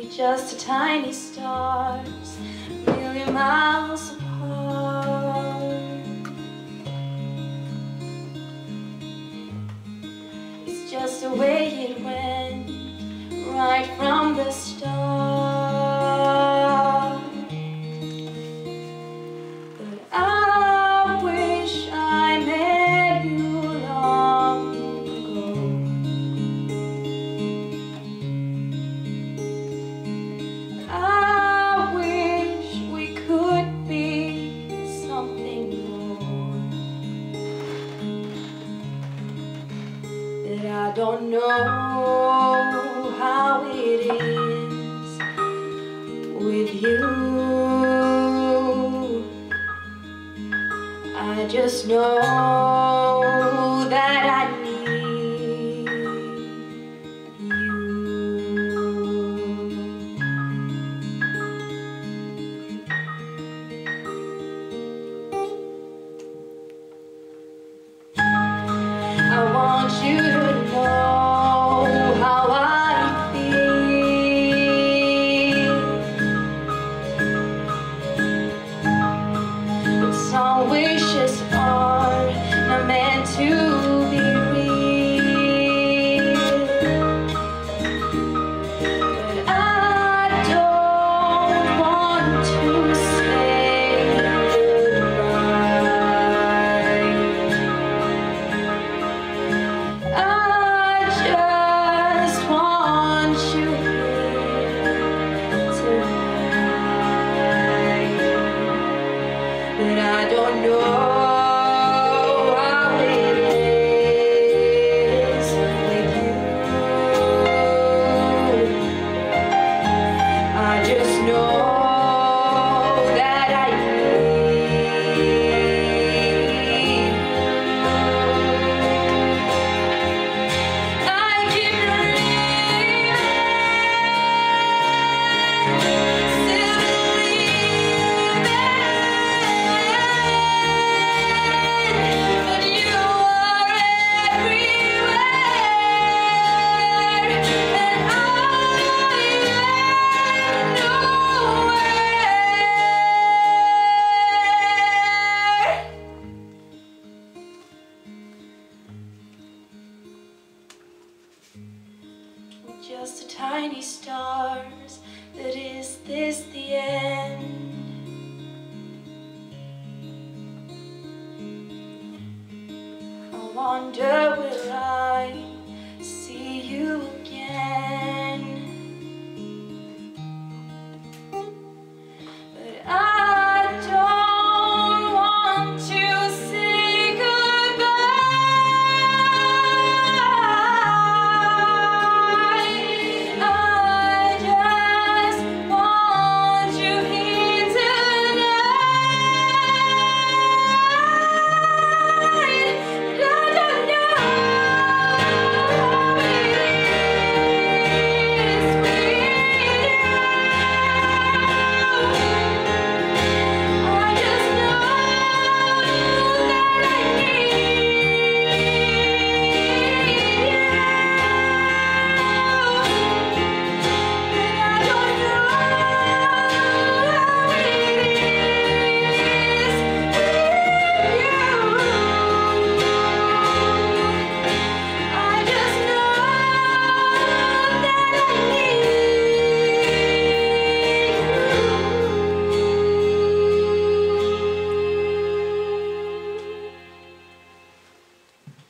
We just a tiny stars, a million miles apart. It's just the way it went, right from the start. I don't know how it is with you. I just know Some wishes are not meant to tiny stars, but is this the end? I wonder will